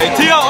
Hey, Tio!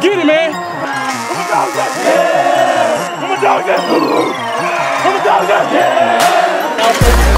Get it, man. I'm a dog. Yeah. I'm a dog. Come on, dog. Yeah.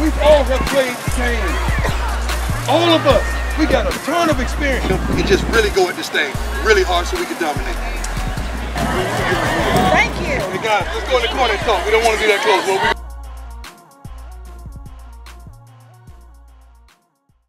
We've all have played the game. All of us. We got a ton of experience. And just really go at this thing really hard so we can dominate. Thank you. Hey guys, let's go in the corner and talk. We don't want to be that close. Well, we